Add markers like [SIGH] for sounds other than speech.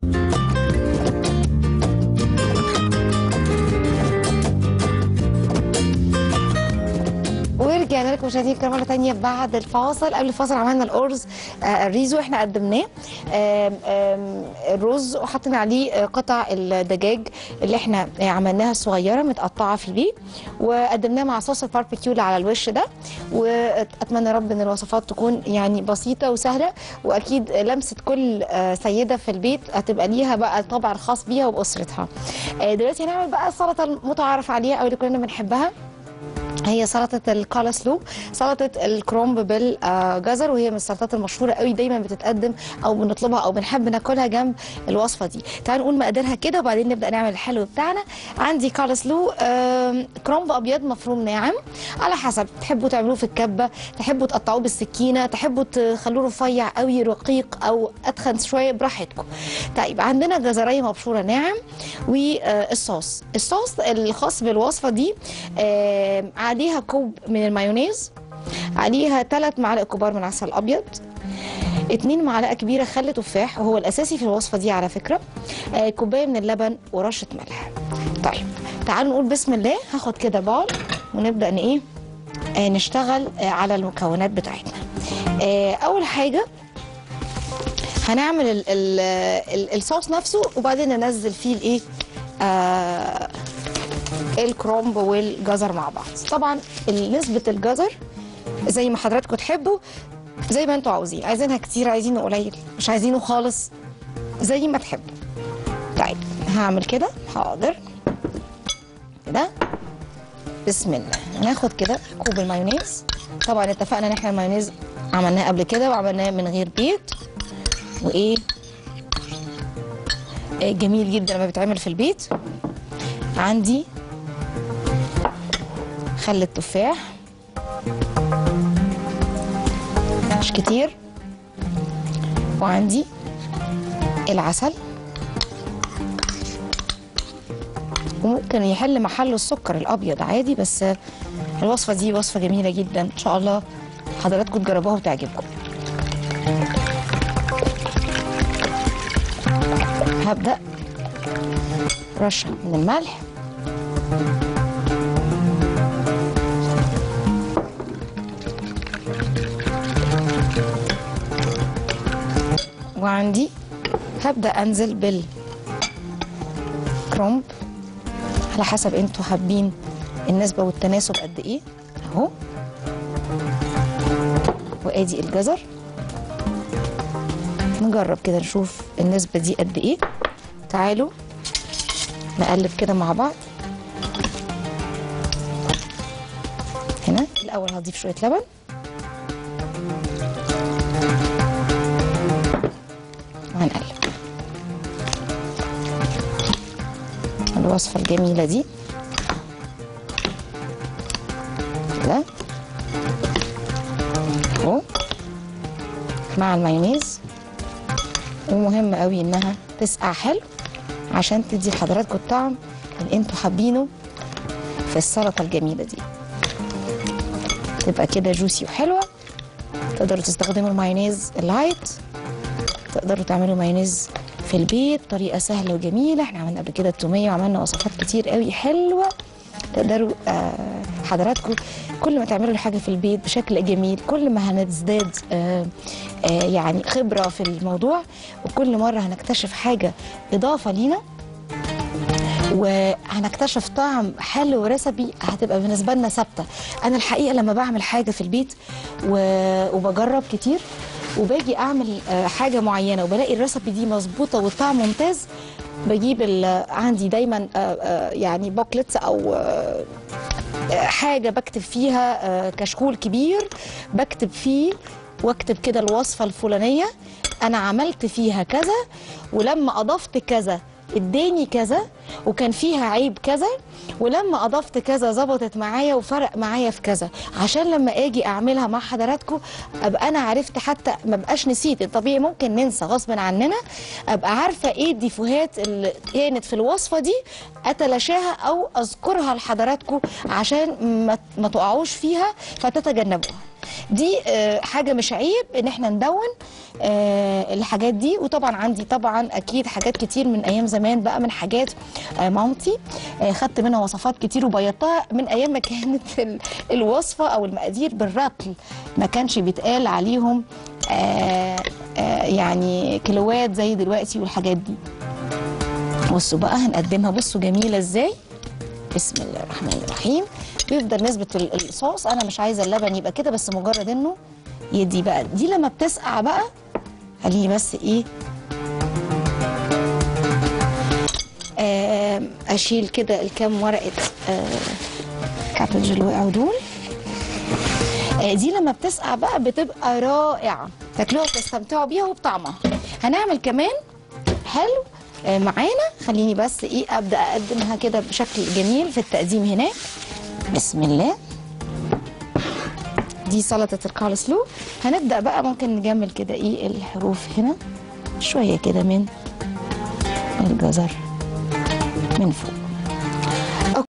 Thank you. مشاهدينا الكرام مره ثانية بعد الفاصل. قبل الفاصل عملنا الأرز آه، الريزو إحنا قدمناه. الرز وحطينا عليه آه، قطع الدجاج اللي إحنا عملناها صغيره متقطعة فيليه وقدمناه مع صوص الباربيكيو اللي على الوش ده. وأتمنى رب إن الوصفات تكون يعني بسيطة وسهلة. وأكيد لمسة كل آه، سيدة في البيت هتبقى ليها بقى الطابع الخاص بيها وبأسرتها. دلوقتي هنعمل بقى السلطة المتعارف عليها أو اللي كلنا بنحبها. هي سلطة الكالسلو سلطة الكرومب بالجزر وهي من السلطات المشهورة قوي دايما بتتقدم أو بنطلبها أو بنحب ناكلها جنب الوصفة دي. تعالوا نقول مقاديرها كده وبعدين نبدأ نعمل الحلو بتاعنا. عندي كالسلو كرومب أبيض مفروم ناعم. على حسب تحبوا تعملوه في الكبة تحبوا تقطعوه بالسكينة تحبوا تخلوه رفيع قوي رقيق أو أتخن شوية براحتكم. طيب عندنا جزرية مبشورة ناعم والصوص. الصوص الخاص بالوصفة دي عليها كوب من المايونيز. عليها ثلاث معالق كبار من عسل أبيض. اتنين معلقة كبيرة خل تفاح وهو الأساسي في الوصفة دي على فكرة. آه كوباية من اللبن ورشة ملح. طيب تعالوا نقول بسم الله. هاخد كده بال ونبدأ ان إيه؟ آه نشتغل آه على المكونات بتاعتنا. آه أول حاجة هنعمل ال ال ال الصوص نفسه وبعدين ننزل فيه الايه آه الكرومب والجزر مع بعض. طبعا نسبة الجزر زي ما حضراتكم تحبوا زي ما أنتوا عاوزين. عايزينها كتير عايزينه قليل مش عايزينه خالص زي ما تحبوا. طيب هعمل كده. حاضر. كده. بسم الله. ناخد كده كوب المايونيز. طبعا اتفقنا إن إحنا المايونيز عملناه قبل كده وعملناه من غير بيض. وإيه؟ آه، جميل جدا لما بيتعمل في البيت. عندي خل التفاح. مش كتير. وعندي العسل. وممكن يحل محله السكر الأبيض عادي بس الوصفة دي وصفة جميلة جدا. إن شاء الله حضراتكم تجربوها وتعجبكم. هبدأ رشة من الملح. وعندي هبدأ أنزل بالكرومب على حسب أنتوا حابين النسبة والتناسب قد إيه. اهو. وآدي الجزر. نجرب كده نشوف النسبة دي قد إيه. تعالوا نقلب كده مع بعض. هنا. الأول هضيف شوية لبن. وهنقلب الوصفة الجميلة دي. كده أهو. مع المايونيز. ومهم قوي إنها تسقع حلو عشان تدي لحضراتكم الطعم اللي أنتوا حابينه في السلطة الجميلة دي. تبقى كده جوسي وحلوة. تقدروا تستخدموا المايونيز ال light تقدروا تعملوا مايونيز في البيت بطريقه سهلة وجميلة. إحنا عملنا قبل كده التومية وعملنا وصفات كتير قوي حلوة. تقدروا آه حضراتكم كل ما تعملوا الحاجة في البيت بشكل جميل كل ما هنزداد آه آه يعني خبرة في الموضوع وكل مرة هنكتشف حاجة إضافة لينا وهنكتشف طعم حلو و recipe هتبقى بالنسبة لنا ثابتة. أنا الحقيقة لما بعمل حاجة في البيت وبجرب كتير وباجي أعمل آه، حاجة معينة وبلاقي ال recipe دي مظبوطة والطعم ممتاز بجيب عندي دايما آه، آه، يعني booklets أو حاجة بكتب فيها كشكول كبير بكتب فيه واكتب كده الوصفة الفلانية أنا عملت فيها كذا ولما أضفت كذا اداني كذا وكان فيها عيب كذا ولما أضفت كذا ظبطت معايا وفرق معايا في كذا. عشان لما آجي أعملها مع حضراتكم أبقى أنا عرفت حتى ما بقاش نسيت. الطبيعي ممكن ننسى غصب عننا. أبقى عارفة إيه الديفوهات اللي كانت في الوصفة دي أتلاشاها أو أذكرها لحضراتكم عشان ما, تقعوش فيها فتتجنبوها. دي آه، حاجة مش عيب إن إحنا ندون آه، الحاجات دي. وطبعا عندي طبعا أكيد حاجات كتير من أيام زمان بقى من حاجات آه، مامتي خدت منها وصفات كتير وبيضتها من أيام ما [LAUGHS] كانت ال- الوصفة أو المقادير بالرطل ما كانش بيتقال عليهم يعني كيلوات زي دلوقتي والحاجات دي. بصوا بقى هنقدمها. بصوا جميلة إزاي. بسم الله الرحمن الرحيم. بيفضل نسبة ال- الصوص أنا مش عايزة اللبن يبقى كده بس مجرد إنه يدي بقى. دي لما بتسقع بقى خليني بس إيه؟ أشيل كده الكام ورقة آه، كابج اللي وقعوا دول. آه، دي لما بتسقع بقى بتبقى رائعة. تاكلوها وتستمتعوا بيها وبطعمها. هنعمل كمان حلو آه، معانا. خليني بس إيه أبدأ أقدمها كده بشكل جميل في التقديم هناك. بسم الله. دي سلطة الكالسلو هنبدأ بقى ممكن نجمل كده إيه الحروف هنا شوية كده من الجزر من فوق.